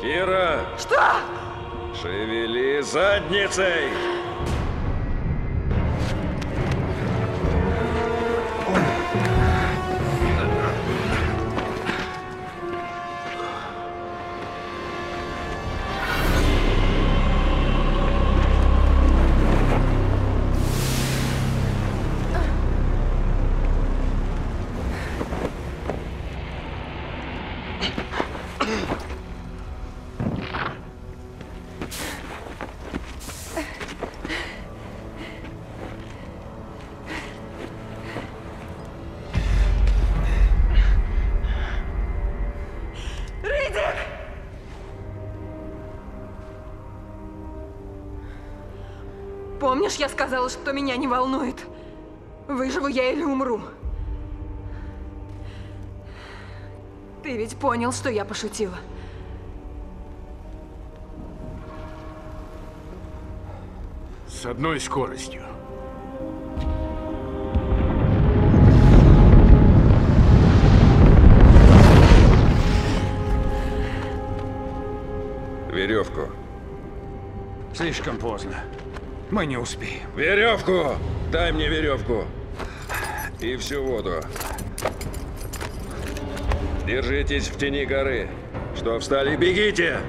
Кира! Что? Шевели задницей! Помнишь, я сказала, что меня не волнует? Выживу я или умру? Ты ведь понял, что я пошутила. С одной скоростью. Веревку. Слишком поздно. Мы не успеем. Веревку! Дай мне веревку. И всю воду. Держитесь в тени горы. Что встали, бегите!